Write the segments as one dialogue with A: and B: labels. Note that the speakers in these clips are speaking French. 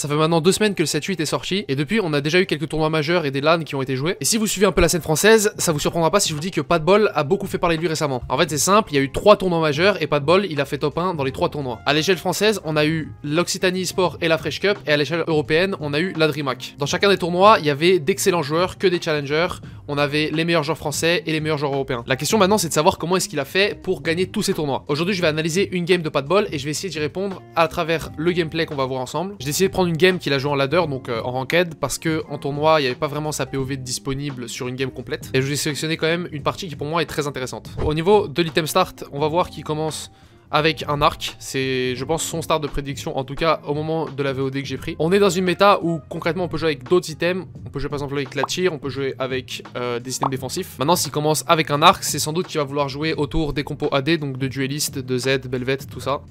A: Ça fait maintenant deux semaines que le 7-8 est sorti, et depuis on a déjà eu quelques tournois majeurs et des LAN qui ont été joués. Et si vous suivez un peu la scène française, ça vous surprendra pas si je vous dis que Pas de a beaucoup fait parler de lui récemment. En fait c'est simple, il y a eu trois tournois majeurs, et Pas de il a fait top 1 dans les trois tournois. À l'échelle française, on a eu l'Occitanie Sport et la Fresh Cup, et à l'échelle européenne, on a eu la DreamHack. Dans chacun des tournois, il y avait d'excellents joueurs, que des challengers, on avait les meilleurs joueurs français et les meilleurs joueurs européens. La question maintenant c'est de savoir comment est-ce qu'il a fait pour gagner tous ces tournois. Aujourd'hui je vais analyser une game de pas de et je vais essayer d'y répondre à travers le gameplay qu'on va voir ensemble. J'ai décidé de prendre une game qu'il a joué en ladder, donc euh, en ranked, parce que en tournoi il n'y avait pas vraiment sa POV disponible sur une game complète. Et je vais sélectionner quand même une partie qui pour moi est très intéressante. Au niveau de l'item start, on va voir qu'il commence avec un arc. C'est, je pense, son start de prédiction, en tout cas au moment de la VOD que j'ai pris. On est dans une méta où concrètement on peut jouer avec d'autres items. On peut jouer par exemple avec la tire, on peut jouer avec euh, des items défensifs. Maintenant, s'il commence avec un arc, c'est sans doute qu'il va vouloir jouer autour des compos AD, donc de dueliste, de Z, Belvet, tout ça.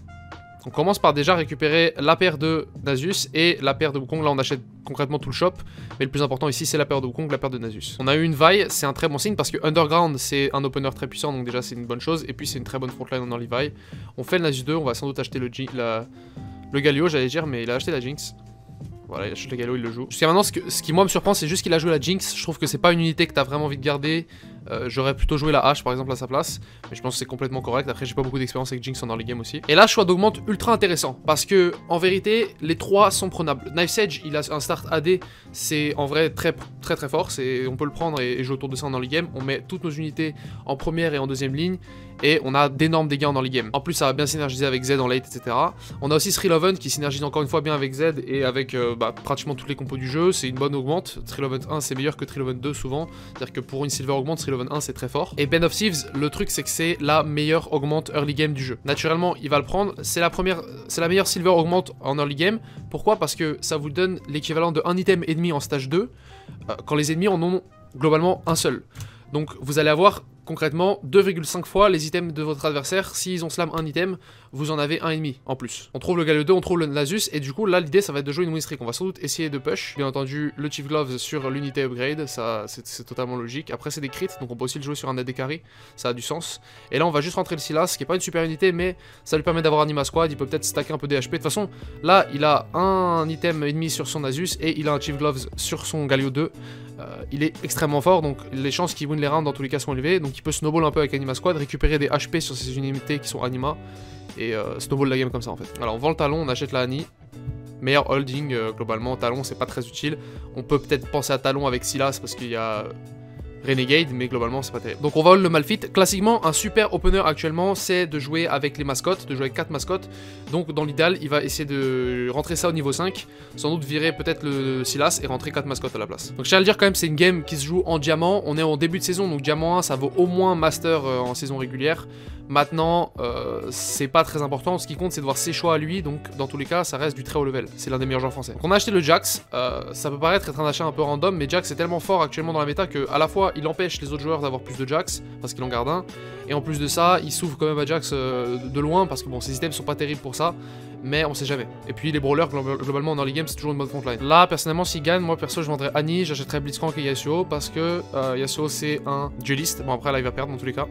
A: On commence par déjà récupérer la paire de Nasus et la paire de Wukong. Là, on achète concrètement tout le shop. Mais le plus important ici, c'est la paire de Wukong, la paire de Nasus. On a eu une Vi, c'est un très bon signe parce que Underground, c'est un opener très puissant. Donc déjà, c'est une bonne chose. Et puis, c'est une très bonne frontline en early Vi. On fait le Nasus 2. On va sans doute acheter le Galio, j'allais dire, mais il a acheté la Jinx. Voilà, il achète le Galio, il le joue. Jusqu'à maintenant, ce, ce, qui moi me surprend, c'est juste qu'il a joué la Jinx. Je trouve que c'est pas une unité que t'as vraiment envie de garder. Euh, J'aurais plutôt joué la hache par exemple à sa place. Mais je pense que c'est complètement correct. Après, j'ai pas beaucoup d'expérience avec Jinx en early game aussi. Et là, choix d'augmente ultra intéressant. Parce que, en vérité, les trois sont prenables. Knife's Edge, il a un start AD. C'est en vrai très très très fort. On peut le prendre et, jouer autour de ça en early game. On met toutes nos unités en première et en deuxième ligne et on a d'énormes dégâts en early game. En plus, ça va bien synergiser avec Z en late, etc. On a aussi Sriloven qui synergise encore une fois bien avec Z et avec euh, bah, pratiquement toutes les compos du jeu. C'est une bonne augmente. Sriloven 1 c'est meilleur que Triloven 2 souvent. C'est-à-dire que pour une Silver augmente, Sriloven 1 c'est très fort. Et Ben of Thieves, le truc c'est que c'est la meilleure augmente early game du jeu. Naturellement, il va le prendre. C'est la première, c'est la meilleure Silver augmente en early game. Pourquoi? Parce que ça vous donne l'équivalent de un item ennemi en stage 2 euh, quand les ennemis en ont globalement un seul. Donc vous allez avoir concrètement 2,5 fois les items de votre adversaire. S'ils ont slam un item, vous en avez un ennemi en plus. On trouve le Galio 2, on trouve le Nasus, et du coup là l'idée ça va être de jouer une win streak. On va sans doute essayer de push. Bien entendu, le Chief Gloves sur l'unité upgrade, ça c'est totalement logique. Après c'est des crits, donc on peut aussi le jouer sur un AD carry, ça a du sens. Et là on va juste rentrer le Silas, qui est pas une super unité, mais ça lui permet d'avoir Anima Squad, il peut peut-être stacker un peu des HP. De toute façon, là il a un item ennemi sur son Nasus, et il a un Chief Gloves sur son Galio 2. Euh, il est extrêmement fort, donc les chances qu'il win les rounds dans tous les cas sont élevées. Donc il peut snowball un peu avec Anima Squad, récupérer des HP sur ses unités qui sont Anima, et euh, snowball la game comme ça en fait. Alors on vend le talon, on achète la Annie. Meilleur holding euh, globalement, talon c'est pas très utile. On peut peut-être penser à talon avec Silas parce qu'il y a Renegade, mais globalement c'est pas terrible. Donc on va le Malfit. Classiquement, un super opener actuellement, c'est de jouer avec les mascottes, de jouer avec 4 mascottes. Donc dans l'idéal, il va essayer de rentrer ça au niveau 5, sans doute virer peut-être le Silas et rentrer 4 mascottes à la place. Donc je tiens à le dire quand même, c'est une game qui se joue en diamant. On est en début de saison, donc diamant 1, ça vaut au moins master euh, en saison régulière. Maintenant, euh, c'est pas très important. Ce qui compte, c'est de voir ses choix à lui. Donc, dans tous les cas, ça reste du très haut level. C'est l'un des meilleurs joueurs français. Donc, on a acheté le Jax. Euh, ça peut paraître être un achat un peu random, mais Jax est tellement fort actuellement dans la méta que, à la fois, il empêche les autres joueurs d'avoir plus de Jax parce qu'il en garde un. Et en plus de ça, il s'ouvre quand même à Jax euh, de loin parce que, bon, ses items sont pas terribles pour ça. Mais on sait jamais. Et puis, les brawlers, globalement, dans les games, c'est toujours une bonne frontline. Là, personnellement, s'il gagne, moi, perso, je vendrais Annie. J'achèterais Blitzcrank et Yasuo parce que Yasuo, c'est un dueliste. Bon, après, là, il va perdre dans tous les cas.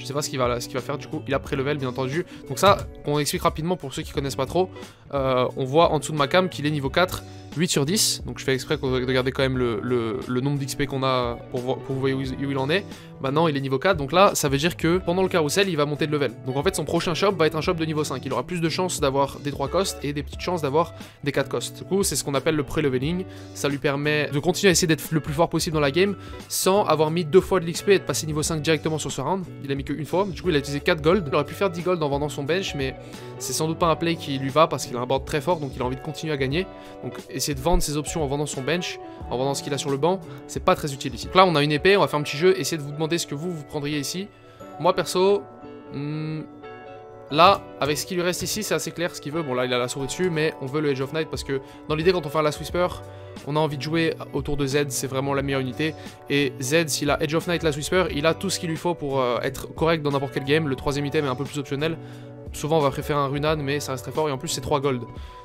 A: Je sais pas ce qu'il va, faire du coup. Il a pré-level bien entendu. Donc ça, on explique rapidement pour ceux qui connaissent pas trop. Euh, on voit en dessous de ma cam qu'il est niveau 4, 8 sur 10. Donc je fais exprès de garder quand même le, nombre d'XP qu'on a pour, pour vous voyez où, il en est. Maintenant il est niveau 4. Donc là, ça veut dire que pendant le carrousel, il va monter de level. Donc en fait, son prochain shop va être un shop de niveau 5. Il aura plus de chances d'avoir des 3 costs et des petites chances d'avoir des 4 costs. Du coup, c'est ce qu'on appelle le pré-leveling. Ça lui permet de continuer à essayer d'être le plus fort possible dans la game sans avoir mis deux fois de l'XP et de passer niveau 5 directement sur ce round. Il a mis qu'une fois. Du coup, il a 4 gold. Il aurait pu faire 10 gold en vendant son bench, mais c'est sans doute pas un play qui lui va parce qu'il a un board très fort, donc il a envie de continuer à gagner. Donc essayer de vendre ses options en vendant son bench, en vendant ce qu'il a sur le banc, c'est pas très utile ici. Donc là, on a une épée, on va faire un petit jeu, essayer de vous demander ce que vous, vous prendriez ici. Moi, perso... Hmm, là, avec ce qui lui reste ici, c'est assez clair ce qu'il veut. Bon, là, il a la souris dessus, mais on veut le Edge of Night parce que dans l'idée, quand on fait Last Whisper, on a envie de jouer autour de Z, c'est vraiment la meilleure unité. Et Z, s'il a Edge of Night, Last Whisper, il a tout ce qu'il lui faut pour euh, être correct dans n'importe quel game. Le troisième item est un peu plus optionnel. Souvent on va préférer un Runan mais ça reste très fort et en plus c'est 3 gold.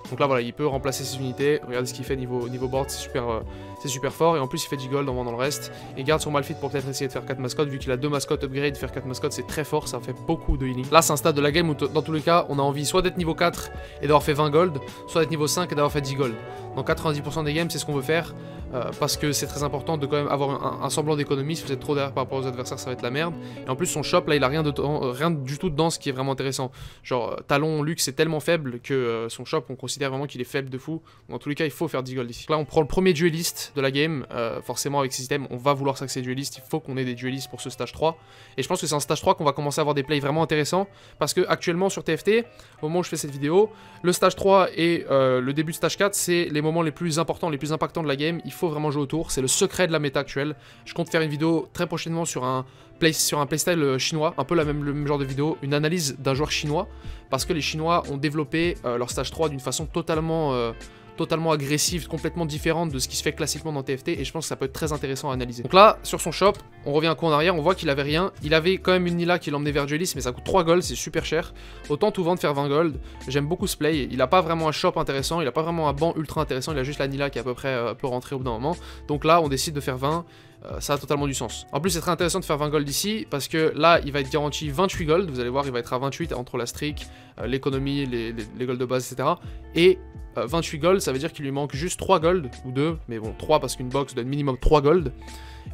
A: Donc là voilà, il peut remplacer ses unités. Regardez ce qu'il fait niveau, niveau board, c'est super, euh, super fort. Et en plus il fait 10 gold en vendant le reste. Il garde son Malfit pour peut-être essayer de faire 4 mascottes. Vu qu'il a 2 mascottes upgrade, faire 4 mascottes c'est très fort, ça fait beaucoup de healing. Là c'est un stade de la game où dans tous les cas on a envie soit d'être niveau 4 et d'avoir fait 20 gold, soit d'être niveau 5 et d'avoir fait 10 gold. Dans 90% des games, c'est ce qu'on veut faire. Euh, parce que c'est très important de quand même avoir un, semblant d'économie. Si vous êtes trop derrière par rapport aux adversaires, ça va être la merde. Et en plus, son shop, là, il a rien, de, euh, rien du tout dedans, ce qui est vraiment intéressant. Genre, euh, talon luxe est tellement faible que son shop, on considère vraiment qu'il est faible de fou. Dans tous les cas, il faut faire 10 gold ici. Là, on prend le premier dueliste de la game. forcément, avec ce système, on va vouloir s'axer dueliste. Il faut qu'on ait des duelistes pour ce stage 3. Et je pense que c'est un stage 3 qu'on va commencer à avoir des plays vraiment intéressants. Parce que actuellement, sur TFT, au moment où je fais cette vidéo, le stage 3 et le début de stage 4, c'est les moments les plus importants, les plus impactants de la game. Il faut vraiment jouer autour c'est le secret de la méta actuelle. Je compte faire une vidéo très prochainement sur un, play, sur un playstyle euh, chinois, un peu la même, le même genre de vidéo, une analyse d'un joueur chinois, parce que les Chinois ont développé euh, leur stage 3 d'une façon totalement... Euh, totalement agressive, complètement différente de ce qui se fait classiquement dans TFT, et je pense que ça peut être très intéressant à analyser. Donc là, sur son shop, on revient un coup en arrière, on voit qu'il avait rien. Il avait quand même une Nila qui l'emmenait vers Duelist, mais ça coûte 3 gold, c'est super cher. Autant tout vendre faire 20 gold. J'aime beaucoup ce play. Il a pas vraiment un shop intéressant, il a pas vraiment un banc ultra intéressant, il a juste la Nila qui à peu près euh, peut rentrer au bout d'un moment. Donc là, on décide de faire 20. Euh, ça a totalement du sens. En plus, c'est très intéressant de faire 20 gold ici, parce que là, il va être garanti 28 gold, vous allez voir, il va être à 28 entre la streak, euh, l'économie, les, les, les gold de base, etc. Et 28 euh, gold, ça veut dire qu'il lui manque juste 3 gold, ou 2, mais bon, 3 parce qu'une box donne minimum 3 gold.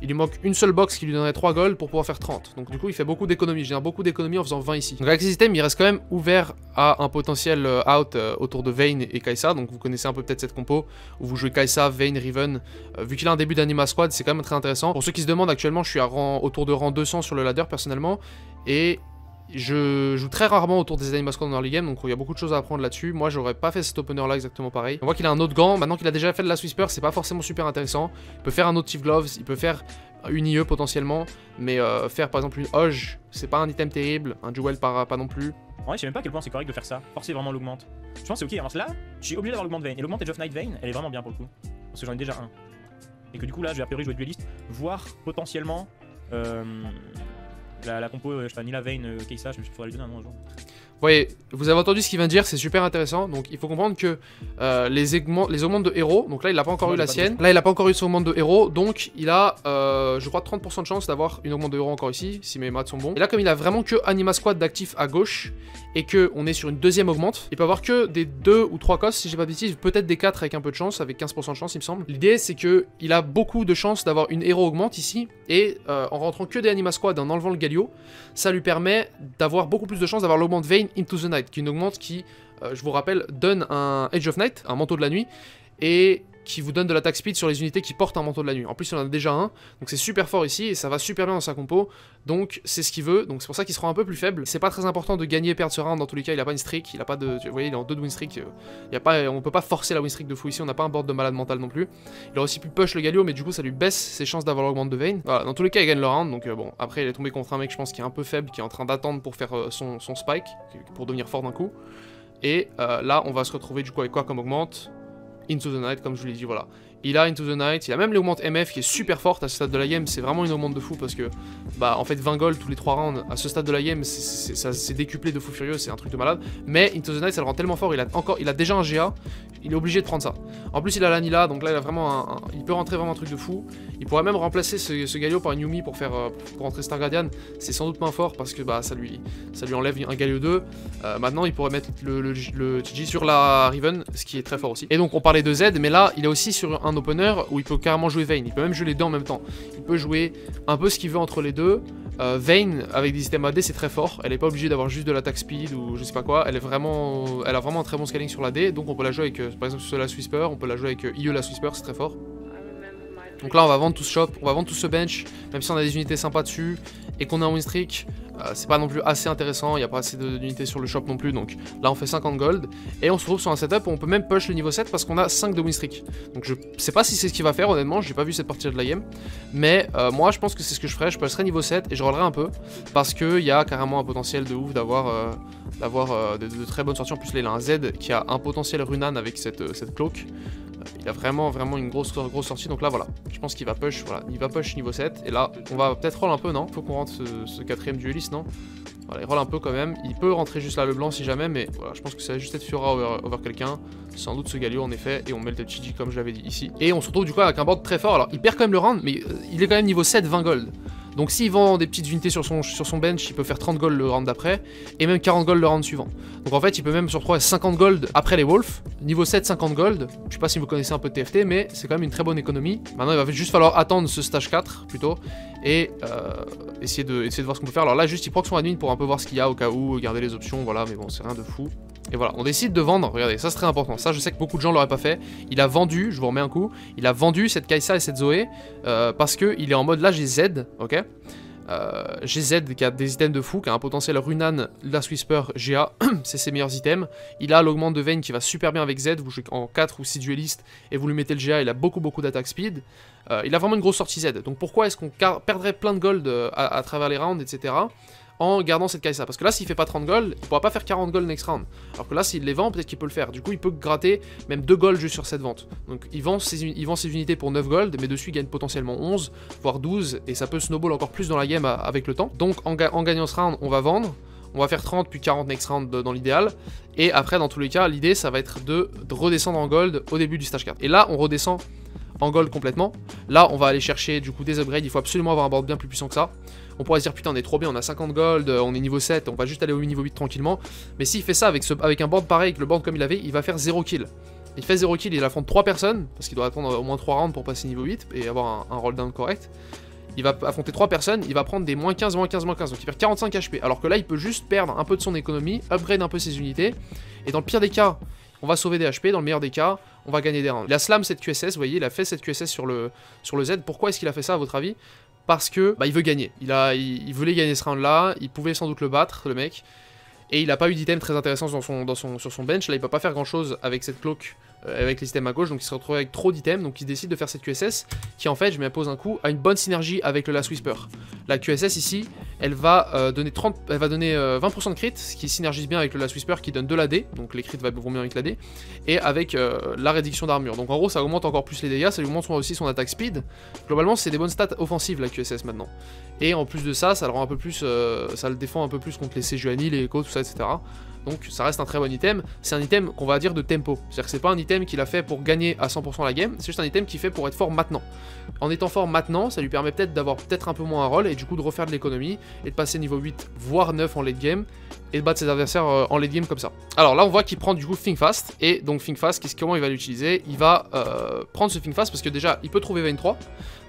A: Il lui manque une seule box qui lui donnerait 3 gold pour pouvoir faire 30. Donc du coup, il fait beaucoup d'économies. Je génère beaucoup d'économies en faisant 20 ici. Donc avec ce système, il reste quand même ouvert à un potentiel out autour de Vayne et Kaisa. Donc vous connaissez un peu peut-être cette compo où vous jouez Kaisa, Vayne, Riven. vu qu'il a un début d'Anima Squad, c'est quand même très intéressant. Pour ceux qui se demandent, actuellement, je suis autour de rang 200 sur le ladder personnellement. Et je joue très rarement autour des animations dans les game, donc il y a beaucoup de choses à apprendre là-dessus. Moi, j'aurais pas fait cet opener là exactement pareil. On voit qu'il a un autre gant. Maintenant qu'il a déjà fait de la Swisper, c'est pas forcément super intéressant. Il peut faire un autre Thief Gloves, il peut faire une IE potentiellement, mais euh, faire par exemple une Hoge, c'est pas un item terrible. Un Jewel pas, pas non plus.
B: En vrai, je sais même pas à quel point c'est correct de faire ça. Forcer vraiment l'augmente. Je pense que c'est ok. Alors là, je suis obligé d'avoir l'augmente Vein. Et l'augmente Edge of Night Vein, elle est vraiment bien pour le coup. Parce que j'en ai déjà un. Et que du coup, là, je vais a priori jouer dueliste, voire potentiellement. Euh, la, la compo, euh, je sais ni la veine, euh, Keisa, je me suis lui donner un nom un jour.
A: Vous voyez, vous avez entendu ce qu'il vient de dire, c'est super intéressant. Donc il faut comprendre que euh, les, les augmentes de héros, donc là il n'a pas encore eu la sienne, là il n'a pas encore eu son augmente de héros, donc il a, euh, je crois, 30% de chance d'avoir une augmente de héros encore ici, si mes maths sont bons. Et là comme il a vraiment que Anima Squad d'actif à gauche, et que on est sur une deuxième augmente, il peut avoir que des 2 ou 3 costes, si j'ai pas de peut-être des 4 avec un peu de chance, avec 15% de chance il me semble. L'idée c'est que il a beaucoup de chance d'avoir une héros augmente ici, et euh, en rentrant que des Anima Squad en enlevant le Galio, ça lui permet d'avoir beaucoup plus de chance d'avoir l'augmente Vein Into the Night, qui est une augmente qui, euh, je vous rappelle, donne un Edge of Night, un manteau de la nuit, et qui vous donne de l'attaque speed sur les unités qui portent un manteau de la nuit. En plus, il en a déjà un, donc c'est super fort ici, et ça va super bien dans sa compo, donc c'est ce qu'il veut, donc c'est pour ça qu'il sera un peu plus faible. C'est pas très important de gagner et perdre ce round, dans tous les cas, il a pas une streak, il a pas de... Vous voyez, il est en deux de win streak, euh, il y a pas, on peut pas forcer la win streak de fou ici, on n'a pas un board de malade mental non plus. Il a aussi pu push le Galio, mais du coup ça lui baisse ses chances d'avoir l'augmente de Vayne. Voilà, dans tous les cas, il gagne le round, donc euh, bon, après il est tombé contre un mec, je pense, qui est un peu faible, qui est en train d'attendre pour faire euh, son, spike, pour devenir fort d'un coup. Et là, on va se retrouver du coup avec quoi comme augmente? Into the Night, comme je vous l'ai dit, voilà. Il a Into the Night, il a même l'augmente MF qui est super forte à ce stade de la game, c'est vraiment une augmente de fou parce que, bah en fait 20 gold tous les 3 rounds à ce stade de la game, ça s'est décuplé de fou furieux, c'est un truc de malade. Mais Into the Night ça le rend tellement fort, il a encore, il a déjà un GA, il est obligé de prendre ça. En plus il a l'Anila, donc là il a vraiment un, il peut rentrer vraiment un truc de fou. Il pourrait même remplacer ce, Galio par une Yumi pour faire, euh, pour rentrer Star Guardian, c'est sans doute moins fort parce que bah ça lui, ça lui enlève un Galio 2. Euh, maintenant il pourrait mettre le, le, TG sur la Riven, ce qui est très fort aussi. Et donc on parlait de Z, mais là il est aussi sur un opener où il peut carrément jouer Vayne, il peut même jouer les deux en même temps. Il peut jouer un peu ce qu'il veut entre les deux. Euh, Vayne avec des systèmes AD c'est très fort, elle est pas obligée d'avoir juste de l'attaque speed ou je sais pas quoi, elle est vraiment elle a vraiment un très bon scaling sur l'AD, donc on peut la jouer avec euh, par exemple la Swisper, on peut la jouer avec euh, IE la Swisper, c'est très fort. Donc là on va vendre tout ce shop, on va vendre tout ce bench, même si on a des unités sympas dessus et qu'on a un win streak, c'est pas non plus assez intéressant, il n'y a pas assez d'unités sur le shop non plus, donc là on fait 50 gold, et on se retrouve sur un setup où on peut même push le niveau 7 parce qu'on a 5 de win streak. Donc je sais pas si c'est ce qu'il va faire honnêtement, j'ai pas vu cette partie de la game, mais euh, moi je pense que c'est ce que je ferais, je passerai niveau 7 et je rollerai un peu, parce qu'il y a carrément un potentiel de ouf d'avoir euh, de, très bonnes sorties, en plus là il a un Z qui a un potentiel Runan avec cette, cette cloak, il a vraiment vraiment une grosse grosse sortie. Donc là voilà. Je pense qu'il va push voilà. Il va push niveau 7 et là on va peut-être roll un peu non? Faut qu'on rentre ce, quatrième dueliste non? Voilà il roll un peu quand même. Il peut rentrer juste là le blanc si jamais mais voilà je pense que ça va juste être Fiora over, quelqu'un. Sans doute ce Galio en effet. Et on met le Chiji comme je l'avais dit ici. Et on se retrouve du coup avec un board très fort. Alors il perd quand même le round mais euh, il est quand même niveau 7 20 gold Donc s'il vend des petites unités sur son, bench, il peut faire 30 gold le round d'après, et même 40 gold le round suivant. Donc en fait, il peut même se retrouver à 50 gold après les wolves. Niveau 7, 50 gold. Je sais pas si vous connaissez un peu de TFT, mais c'est quand même une très bonne économie. Maintenant, il va juste falloir attendre ce stage 4, plutôt, et euh, essayer, de, essayer de voir ce qu'on peut faire. Alors là, juste, il proc son admin pour un peu voir ce qu'il y a au cas où, garder les options, voilà, mais bon, c'est rien de fou. Et voilà, on décide de vendre, regardez, ça c'est très important, ça je sais que beaucoup de gens l'auraient pas fait. Il a vendu, je vous remets un coup, il a vendu cette Kaisa et cette Zoé euh, parce qu'il est en mode là j'ai Z, ok? Euh, GZ qui a des items de fou, qui a un potentiel Runan, Last Whisper, GA, c'est ses meilleurs items. Il a l'augmente de Vein qui va super bien avec Z, vous jouez en 4 ou 6 duellistes et vous lui mettez le GA, il a beaucoup beaucoup d'attaque speed. Euh, il a vraiment une grosse sortie Z, donc pourquoi est-ce qu'on perdrait plein de gold à, à travers les rounds, etc en gardant cette Kaisa. Parce que là, s'il fait pas 30 gold, il pourra pas faire 40 gold next round. Alors que là, s'il les vend, peut-être qu'il peut le faire. Du coup, il peut gratter même 2 gold juste sur cette vente. Donc, il vend, ses, il vend ses unités pour 9 gold, mais dessus, il gagne potentiellement 11, voire 12, et ça peut snowball encore plus dans la game avec le temps. Donc, en, gagnant ce round, on va vendre. On va faire 30 puis 40 next round dans l'idéal. Et après, dans tous les cas, l'idée, ça va être de, de redescendre en gold au début du stage 4. Et là, on redescend en gold complètement. Là, on va aller chercher du coup des upgrades. Il faut absolument avoir un board bien plus puissant que ça. On pourrait se dire, putain, on est trop bien, on a 50 gold, euh, on est niveau 7, on va juste aller au niveau 8 tranquillement. Mais s'il fait ça avec, ce, avec un board pareil, avec le board comme il avait, il va faire 0 kill. Il fait 0 kill, il affronte 3 personnes, parce qu'il doit attendre au moins 3 rounds pour passer niveau 8 et avoir un, roll down correct. Il va affronter 3 personnes, il va prendre des moins 15, moins 15, moins 15, donc il perd 45 HP. Alors que là, il peut juste perdre un peu de son économie, upgrade un peu ses unités, et dans le pire des cas, on va sauver des HP, dans le meilleur des cas, on va gagner des rounds. Il a slam cette QSS, vous voyez, il a fait cette QSS sur le, sur le Z. Pourquoi est-ce qu'il a fait ça à votre avis? Parce que bah, il veut gagner. Il, a, il, voulait gagner ce round là, il pouvait sans doute le battre, le mec. Et il n'a pas eu d'item très intéressant sur son bench. Là, il peut pas faire grand chose avec cette cloak, euh, avec les items à gauche. Donc, il se retrouve avec trop d'items. Donc, il décide de faire cette QSS qui, en fait, je m'impose un coup, a une bonne synergie avec le Last Whisper. La QSS ici, elle va euh, donner 30, elle va donner 20% euh, de crit, ce qui synergise bien avec le Last Whisper qui donne de l'AD. Donc, les crits vont mieux avec l'AD. Et avec la réduction d'armure. Donc, en gros, ça augmente encore plus les dégâts. Ça augmente aussi son attaque speed. Globalement, c'est des bonnes stats offensives, la QSS maintenant. Et en plus de ça, ça le rend un peu plus. ça le défend un peu plus contre les Sejuani, les Echo, tout ça, etc. Donc ça reste un très bon item. C'est un item qu'on va dire de tempo. C'est-à-dire que c'est pas un item qu'il a fait pour gagner à 100% la game, c'est juste un item qu'il fait pour être fort maintenant. En étant fort maintenant, ça lui permet peut-être d'avoir peut-être un peu moins un rôle et du coup de refaire de l'économie et de passer niveau 8 voire 9 en late game et de battre ses adversaires euh, en late game comme ça. Alors là on voit qu'il prend du coup Think Fast et donc Think Fast, comment il va l'utiliser? Il va euh, prendre ce Think Fast parce que déjà il peut trouver 23,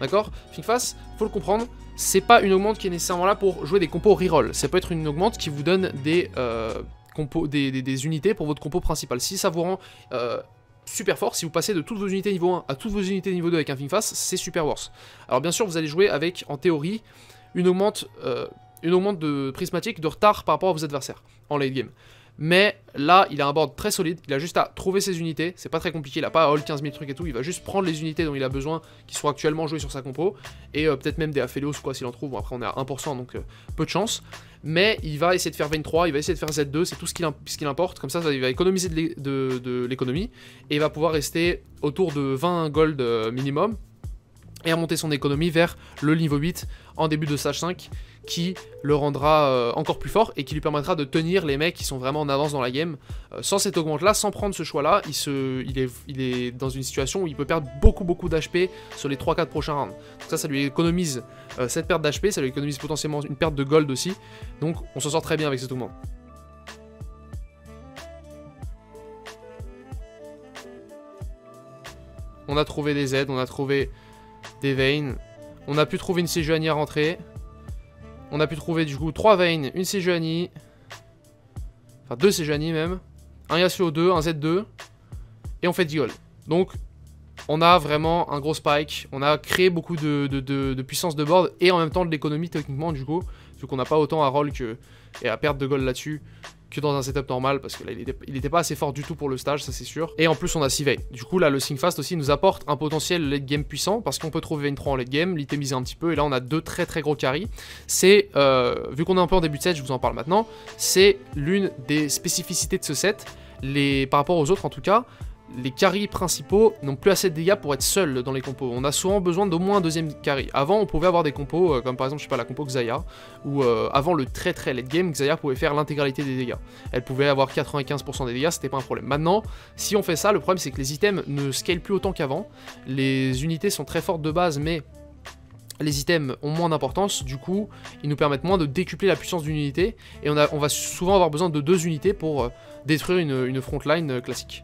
A: d'accord? Think Fast, faut le comprendre, c'est pas une augmente qui est nécessairement là pour jouer des compos reroll, ça peut être une augmente qui vous donne des... Euh, des, unités pour votre compo principal. Si ça vous rend euh, super fort, si vous passez de toutes vos unités niveau 1 à toutes vos unités niveau 2 avec un Face, c'est super worse. Alors bien sûr, vous allez jouer avec, en théorie, une augmente, euh, une augmente de prismatique de retard par rapport à vos adversaires en late game. Mais là, il a un board très solide, il a juste à trouver ses unités, c'est pas très compliqué, il a pas à hold 15 000 trucs et tout, il va juste prendre les unités dont il a besoin, qui sont actuellement jouées sur sa compo, et euh, peut-être même des Aphelios quoi s'il en trouve, bon après on est à 1% donc euh, peu de chance, mais il va essayer de faire 23, il va essayer de faire Z2, c'est tout ce qu'il importe, comme ça, il va économiser de l'économie, et il va pouvoir rester autour de 20 gold euh, minimum, et remonter son économie vers le niveau 8 en début de stage 5 qui le rendra euh, encore plus fort et qui lui permettra de tenir les mecs qui sont vraiment en avance dans la game. Euh, sans cette augmente là, sans prendre ce choix là, il, est, dans une situation où il peut perdre beaucoup beaucoup d'HP sur les 3-4 prochains rounds. Donc ça, ça lui économise euh, cette perte d'HP, ça lui économise potentiellement une perte de gold aussi. Donc on s'en sort très bien avec cette augmente. On a trouvé des aides, on a trouvé des veins. On a pu trouver une Sejuani à rentrer. On a pu trouver du coup 3 veins, une Sejuani. Enfin 2 Sejuani même. Un Yasuo 2, un Z2. Et on fait 10 gold. Donc on a vraiment un gros spike. On a créé beaucoup de, puissance de board et en même temps de l'économie techniquement du coup. Vu qu'on n'a pas autant à roll et à perdre de gold là-dessus que dans un setup normal parce que là il était, pas assez fort du tout pour le stage, ça c'est sûr. Et en plus on a Sivey. Du coup là le Fast aussi nous apporte un potentiel late game puissant parce qu'on peut trouver une 3 en late game, l'itemiser un petit peu et là on a deux très très gros carry. C'est, euh, vu qu'on est un peu en début de set, je vous en parle maintenant, c'est l'une des spécificités de ce set, les, par rapport aux autres en tout cas, les carries principaux n'ont plus assez de dégâts pour être seuls dans les compos. On a souvent besoin d'au moins un deuxième carry. Avant, on pouvait avoir des compos, euh, comme par exemple, je sais pas, la compo Xayah, où euh, avant le très très late game, Xayah pouvait faire l'intégralité des dégâts. Elle pouvait avoir 95% des dégâts, c'était pas un problème. Maintenant, si on fait ça, le problème c'est que les items ne scalent plus autant qu'avant. Les unités sont très fortes de base, mais les items ont moins d'importance, du coup, ils nous permettent moins de décupler la puissance d'une unité, et on, va souvent avoir besoin de deux unités pour euh, détruire une, frontline classique.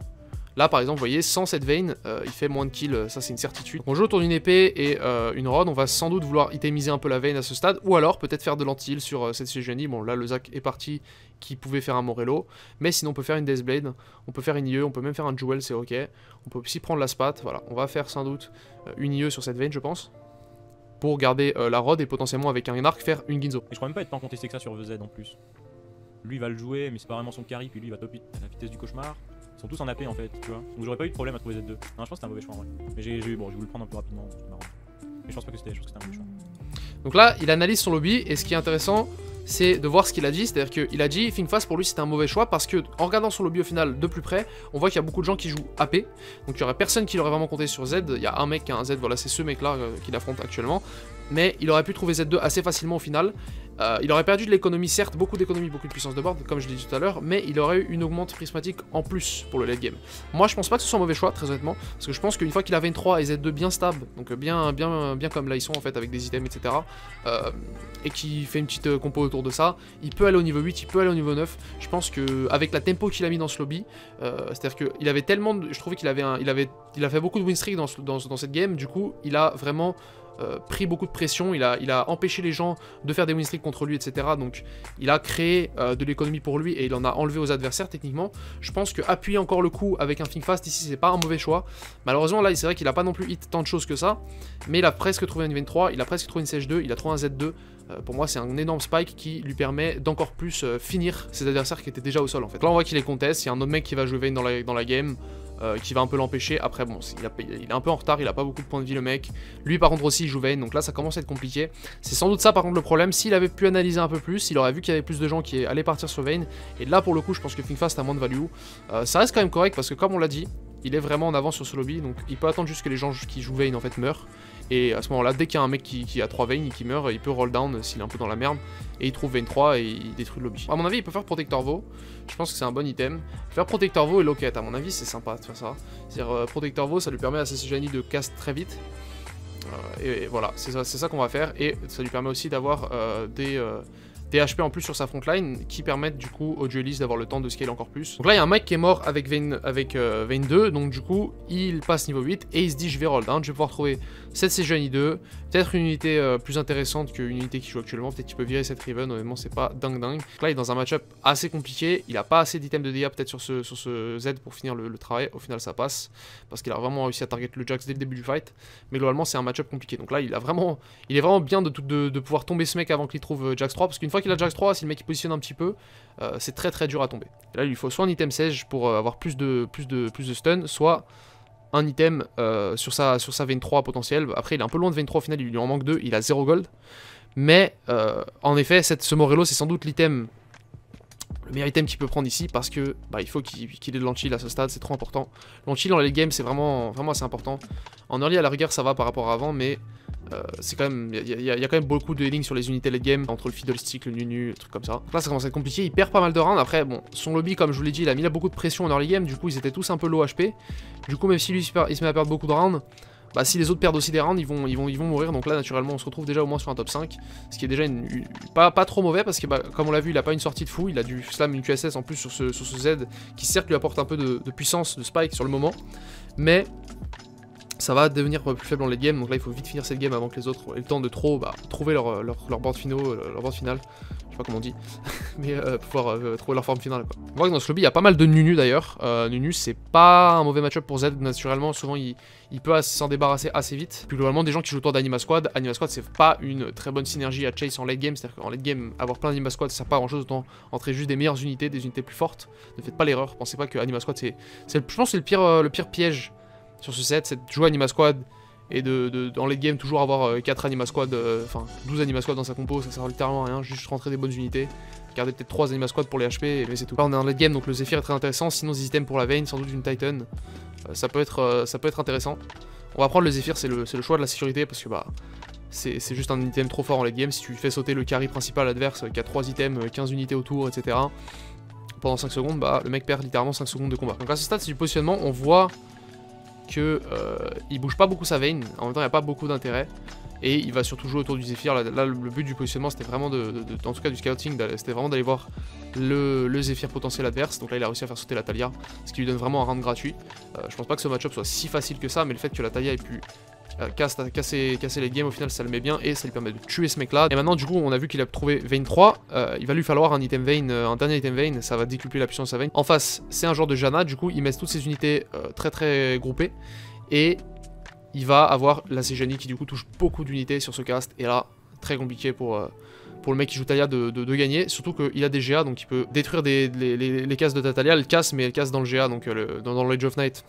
A: Là, par exemple, vous voyez, sans cette veine, euh, il fait moins de kills, ça c'est une certitude. on joue autour d'une épée et une rod, on va sans doute vouloir itemiser un peu la veine à ce stade, ou alors peut-être faire de l'anti sur cette CGNI. Bon, là, le Zac est parti, qui pouvait faire un Morello, mais sinon on peut faire une Deathblade, on peut faire une IE, on peut même faire un Jewel, c'est ok. On peut aussi prendre la Spat, voilà, on va faire sans doute une IE sur cette veine, je pense pour garder euh, la rod et potentiellement avec un arc faire une Ginzo.
B: Et je crois même pas être tant contesté que ça sur VZ en plus. Lui il va le jouer, mais c'est pas vraiment son carry, puis lui il va top 8 à la vitesse du cauchemar. Sont tous en AP en fait, tu vois. Donc j'aurais pas eu de problème à trouver Z2. Non, je pense que c'était un mauvais choix en vrai. Mais j'ai eu, bon, j'ai voulu le prendre un peu rapidement, Mais je pense pas que c'était, je pense que c'était un mauvais choix.
A: Donc là, il analyse son lobby, et ce qui est intéressant, c'est de voir ce qu'il a dit, c'est-à-dire qu'il a dit Thinkfast pour lui c'était un mauvais choix parce que en regardant son lobby au final de plus près, on voit qu'il y a beaucoup de gens qui jouent AP, donc il y aurait personne qui l'aurait vraiment compté sur Z, il y a un mec qui a un Z, voilà c'est ce mec là euh, qu'il affronte actuellement, mais il aurait pu trouver Z2 assez facilement au final. Euh, il aurait perdu de l'économie, certes, beaucoup d'économie, beaucoup de puissance de board, comme je l'ai dit tout à l'heure, mais il aurait eu une augmente prismatique en plus pour le late game. Moi, je pense pas que ce soit un mauvais choix, très honnêtement, parce que je pense qu'une fois qu'il a 23 et Z2 bien stable, donc bien, comme là ils sont en fait, avec des items, etc., euh, et qui fait une petite euh, compo autour de ça, il peut aller au niveau 8, il peut aller au niveau 9. Je pense que avec la tempo qu'il a mis dans ce lobby, c'est-à-dire qu'il avait tellement, de, je trouvais qu'il avait, il avait, il a fait beaucoup de win streak dans cette game, du coup, il a vraiment euh, pris beaucoup de pression, il a, empêché les gens de faire des win streaks contre lui, etc. Donc il a créé euh, de l'économie pour lui et il en a enlevé aux adversaires techniquement. Je pense que appuyer encore le coup avec un think fast ici, c'est pas un mauvais choix. Malheureusement, là, c'est vrai qu'il a pas non plus hit tant de choses que ça, mais il a presque trouvé un 23, il a presque trouvé une Sage 2, il a trouvé un Z2. Euh, pour moi, c'est un énorme spike qui lui permet d'encore plus finir ses adversaires qui étaient déjà au sol en fait. Là, on voit qu'il est conteste, il y a un autre mec qui va jouer Vayne dans la game. Euh, qui va un peu l'empêcher. Après, bon, il, est un peu en retard, il a pas beaucoup de points de vie, le mec. Lui, par contre, aussi, il joue Vayne, donc là, ça commence à être compliqué. C'est sans doute ça, par contre, le problème. S'il avait pu analyser un peu plus, il aurait vu qu'il y avait plus de gens qui allaient partir sur Vayne. Et là, pour le coup, je pense que Thinkfast a moins de value. Euh, ça reste quand même correct parce que, comme on l'a dit, il est vraiment en avance sur ce lobby, donc il peut attendre juste que les gens qui jouent Vayne en fait meurent. Et à ce moment-là, dès qu'il y a un mec qui, a 3 veins et qui meurt, il peut roll down s'il est un peu dans la merde. Et il trouve vein 3 et il détruit le lobby. A mon avis, il peut faire Protector Vo. Je pense que c'est un bon item. Faire Protector Vo et Locket, à mon avis, c'est sympa de faire ça. C'est-à-dire, euh, Protector Vo, ça lui permet à Sassijani de cast très vite. Euh, et, voilà, c'est ça, qu'on va faire. Et ça lui permet aussi d'avoir euh, des des HP en plus sur sa frontline qui permettent du coup au duelist d'avoir le temps de scale encore plus. Donc là il y a un mec qui est mort avec Vayne, avec, 2, euh, donc du coup il passe niveau 8 et il se dit je vais roll down, je vais pouvoir trouver cette CGNI 2, peut-être une unité euh, plus intéressante qu'une unité qui joue actuellement, peut-être qu'il peut virer cette Riven, honnêtement c'est pas dingue dingue. Là il est dans un match-up assez compliqué, il a pas assez d'items de dégâts peut-être sur ce, sur ce Z pour finir le, travail, au final ça passe, parce qu'il a vraiment réussi à target le Jax dès le début du fight, mais globalement c'est un match-up compliqué, donc là il a vraiment, il est vraiment bien de, pouvoir tomber ce mec avant qu'il trouve euh, Jax 3, parce qu'une fois qu'il a Jax 3, si le mec il positionne un petit peu, euh, c'est très très dur à tomber. là il lui faut soit un item sage pour avoir plus de, plus de, plus de stun, soit un item euh, sur, sa, sur sa veine 3 potentielle. Après, il est un peu loin de veine 3 au final, il lui en manque 2, il a 0 gold. Mais euh, en effet, ce Morello, c'est sans doute l'item, le meilleur item qu'il peut prendre ici parce que bah, il faut qu'il ait de l'anchill à ce stade, c'est trop important. L'anchill dans les games, c'est vraiment, vraiment assez important. En early, à la rigueur, ça va par rapport à avant, mais euh, c'est quand même, il y, a quand même beaucoup de healing sur les unités late game, entre le fiddle stick, le nunu, le truc comme ça. Là, ça commence à être compliqué, il perd pas mal de rounds. Après, bon, son lobby, comme je vous l'ai dit, il a mis là beaucoup de pression en early game, du coup, ils étaient tous un peu low HP. Du coup, même si lui, il se met à perdre beaucoup de rounds, bah, si les autres perdent aussi des rounds, ils vont, ils, vont, ils vont mourir. Donc là, naturellement, on se retrouve déjà au moins sur un top 5. Ce qui est déjà pas, pas trop mauvais parce que, bah, comme on l'a vu, il a pas une sortie de fou. Il a du slam une QSS en plus sur ce, sur ce Z qui certes lui apporte un peu de, puissance, de spike sur le moment. Mais ça va devenir plus faible en late game, donc là il faut vite finir cette game avant que les autres aient le temps de trop bah, trouver leur, leur, leur finaux, leur board final, je sais pas comment on dit, mais euh, pouvoir euh, trouver leur forme finale quoi. On voit que dans ce lobby il y a pas mal de Nunu d'ailleurs, Nunu c'est pas un mauvais match-up pour Z naturellement, souvent il, il peut s'en débarrasser assez vite. Plus globalement des gens qui jouent autour d'Anima Squad, Anima Squad c'est pas une très bonne synergie à chase en late game, c'est-à-dire qu'en late game avoir plein d'Anima Squad ça sert pas à grand chose, autant entrer juste des meilleures unités, des unités plus fortes, ne faites pas l'erreur, pensez pas que Anima Squad c'est, je pense c'est le pire, le pire piège sur ce set, c'est de jouer Anima Squad et de, dans les games toujours avoir 4 euh, Anima Squad, euh, enfin 12 Anima Squad dans sa compo, ça sert littéralement à rien, juste rentrer des bonnes unités, garder peut-être 3 Anima Squad pour les HP, mais c'est tout. Là on est dans late game donc le Zephyr est très intéressant, sinon des items pour la veine, sans doute une Titan, euh, ça, peut être, ça peut être intéressant. On va prendre le Zephyr, c'est le, le, choix de la sécurité parce que bah c'est juste un item trop fort en late game, si tu fais sauter le carry principal adverse qui a 3 items, 15 unités autour, etc. Pendant 5 secondes, bah le mec perd littéralement 5 secondes de combat. Donc à ce stade c'est du positionnement, on voit que euh, il bouge pas beaucoup sa veine, en même temps il n'y a pas beaucoup d'intérêt. Et il va surtout jouer autour du Zephyr. Là, le but du positionnement, c'était vraiment de, en tout cas du scouting, c'était vraiment d'aller voir le, le Zephyr potentiel adverse. Donc là, il a réussi à faire sauter la Talia, ce qui lui donne vraiment un round gratuit. Euh, je pense pas que ce match-up soit si facile que ça, mais le fait que la Talia ait pu euh, casse- casser, casser les games, au final, ça le met bien et ça lui permet de tuer ce mec-là. Et maintenant, du coup, on a vu qu'il a trouvé Vayne 3. euh, il va lui falloir un item Vayne, euh, un dernier item Vayne. Ça va décupler la puissance à Vayne. En face, c'est un joueur de Janna. Du coup, il met toutes ses unités très très groupées et il va avoir la Sejani qui du coup touche beaucoup d'unités sur ce cast et là très compliqué pour, pour le mec qui joue Talia de, de- gagner surtout qu'il a des GA donc il peut détruire les, les, castes de ta Talia elle casse mais elle casse dans le GA donc dans, dans le Age of Night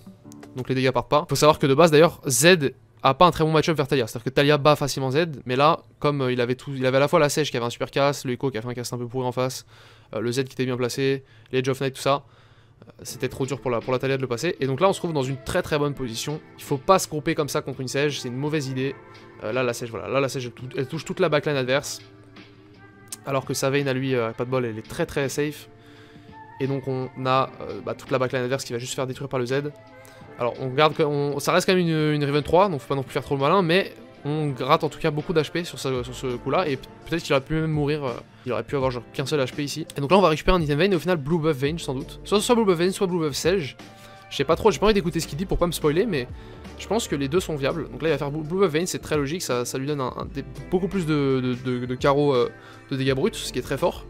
A: donc les dégâts partent pas faut savoir que de base d'ailleurs Z a pas un très bon match-up vers Talia c'est à dire que Talia bat facilement Z mais là comme euh, il avait tout il avait à la fois la Sèche qui avait un super casse le Echo qui a fait un cast un peu pourri en face euh, le Z qui était bien placé les of Night tout ça c'était trop dur pour la, pour Talia de le passer. Et donc là, on se trouve dans une très très bonne position. Il faut pas se grouper comme ça contre une Sèche, c'est une mauvaise idée. Euh, là, la Sèche, voilà, là, la Sèche, elle, tou- elle touche toute la backline adverse. Alors que sa Vayne à lui, euh, pas de bol, elle est très très safe. Et donc on a euh, bah, toute la backline adverse qui va juste faire détruire par le Z. Alors on garde, on- ça reste quand même une, une Riven 3, donc faut pas non plus faire trop le malin, mais on gratte en tout cas beaucoup d'HP sur ce, coup-là, et peut-être qu'il aurait pu même mourir, euh, il aurait pu avoir qu'un seul HP ici. Et donc là on va récupérer un item Vayne, et au final Blue Buff Vayne sans doute. Soit, soit Blue Buff Vayne, soit Blue Buff Sage. Je sais pas trop, j'ai pas envie d'écouter ce qu'il dit pour pas me spoiler, mais je pense que les deux sont viables. Donc là il va faire Blue Buff Vayne, c'est très logique, ça, lui donne beaucoup plus de carreaux euh, de dégâts bruts, ce qui est très fort.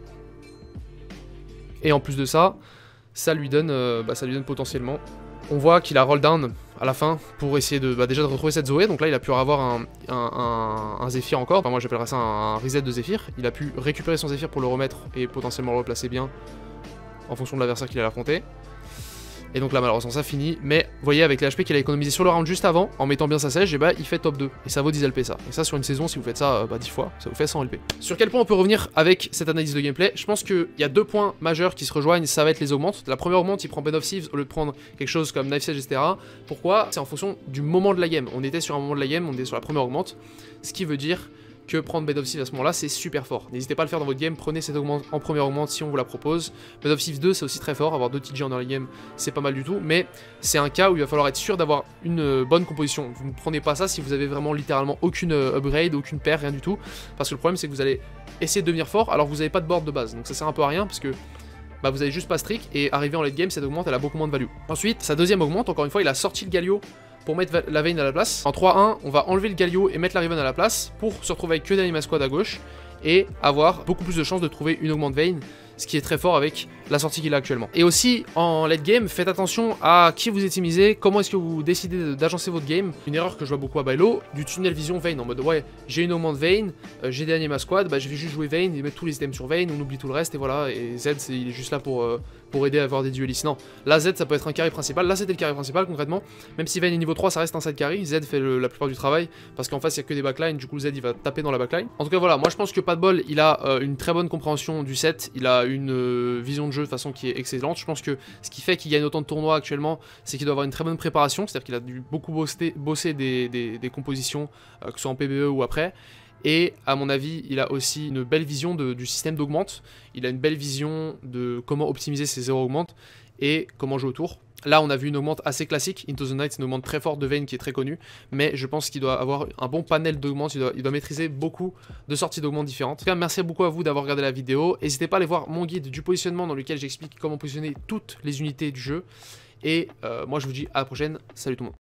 A: Et en plus de ça, ça lui donne, euh, bah, ça lui donne potentiellement. On voit qu'il a roll down à la fin pour essayer de bah, déjà de retrouver cette Zoé. Donc là, il a pu avoir un, un, un- Zephyr encore. Enfin, moi, j'appellerais ça un, reset de Zephyr. Il a pu récupérer son Zephyr pour le remettre et potentiellement le replacer bien en fonction de l'adversaire qu'il allait affronter. Et donc là, malheureusement, ça finit. Mais vous voyez, avec les HP qu'il a économisé sur le round juste avant, en mettant bien sa sèche, et bah, il fait top 2. Et ça vaut 10 LP ça. Et ça, sur une saison, si vous faites ça euh, bah, 10 fois, ça vous fait 100 LP. Sur quel point on peut revenir avec cette analyse de gameplay? Je pense qu'il y a deux points majeurs qui se rejoignent. Ça va être les augmentes. La première augmente, il prend Ben of Thieves au lieu de prendre quelque chose comme Knife Sage, etc. Pourquoi? C'est en fonction du moment de la game. On était sur un moment de la game, on était sur la première augmente. Ce qui veut dire que prendre Bed of Thieves à ce moment-là, c'est super fort. N'hésitez pas à le faire dans votre game, prenez cette augmente en première augmente si on vous la propose. Bed of Thieves 2, c'est aussi très fort, avoir deux TG en early game, c'est pas mal du tout, mais c'est un cas où il va falloir être sûr d'avoir une euh, bonne composition. Vous ne prenez pas ça si vous avez vraiment littéralement aucune euh, upgrade, aucune paire, rien du tout, parce que le problème c'est que vous allez essayer de devenir fort alors que vous n'avez pas de board de base, donc ça sert un peu à rien parce que bah vous avez juste pas strict et arrivé en late game cette augmente elle a beaucoup moins de value. Ensuite sa deuxième augmente, encore une fois il a sorti le Galio pour mettre la Vayne à la place. En 3-1 on va enlever le Galio et mettre la Riven à la place pour se retrouver avec que d'Anima Squad à gauche et avoir beaucoup plus de chances de trouver une augmente Vayne ce qui est très fort avec la sortie qu'il a actuellement. Et aussi, en late game, faites attention à qui vous optimisez, comment est-ce que vous décidez de- d'agencer votre game. Une erreur que je vois beaucoup à Bailo, du tunnel vision Vayne, en mode ouais, j'ai une augmente Vayne, euh, j'ai des anima squad, bah je vais juste jouer Vayne et mettre tous les items sur Vayne, on oublie tout le reste et voilà, et Z il est juste là pour, euh, pour aider à avoir des duelistes. Non, là Z ça peut être un carry principal, là c'était le carry principal concrètement, même si Vayne est niveau 3 ça reste un side carry, Z fait la plupart du travail, parce qu'en face il y a que des backlines, du coup Z il va taper dans la backline. En tout cas voilà, moi je pense que pas de il a euh, une très bonne compréhension du set, il a une euh, vision de jeu de façon qui est excellente. Je pense que ce qui fait qu'il gagne autant de tournois actuellement, c'est qu'il doit avoir une très bonne préparation, c'est-à-dire qu'il a dû beaucoup bosser, des compositions, euh, que ce soit en PBE ou après. Et à mon avis, il a aussi une belle vision du système d'augmente. Il a une belle vision de comment optimiser ses zéro augmente et comment jouer autour. Là, on a vu une augmente assez classique. Into the Night, c'est une augmente très forte de Vayne qui est très connue. Mais je pense qu'il doit avoir un bon panel d'augmentes. Il doit, il doit maîtriser beaucoup de sorties d'augmentes différentes. En tout cas, merci beaucoup à vous d'avoir regardé la vidéo. N'hésitez pas à aller voir mon guide du positionnement dans lequel j'explique comment positionner toutes les unités du jeu. Et euh, moi, je vous dis à la prochaine. Salut tout le monde.